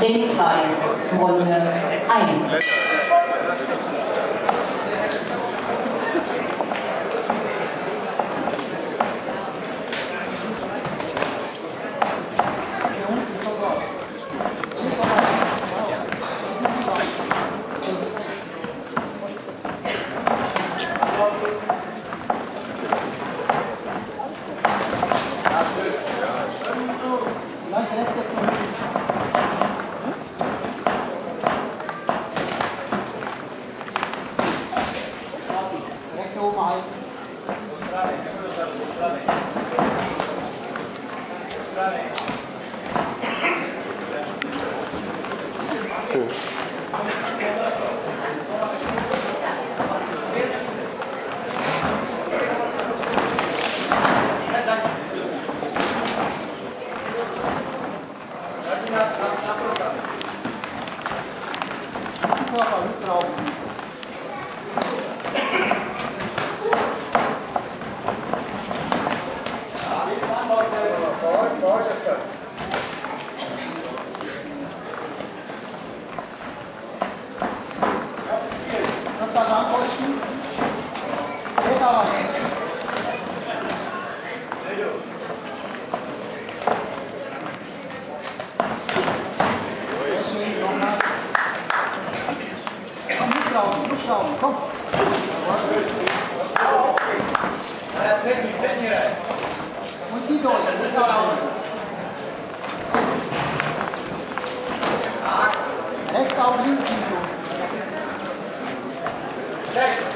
Denkmal Runde 1. Thank normal. Thank you. Das antäuschen? Aber. Sehr schön, nochmal. Komm, mitlaufen, mitlaufen, komm. Und die Deutsche, mitlaufen. Rechts auf links. Thank you.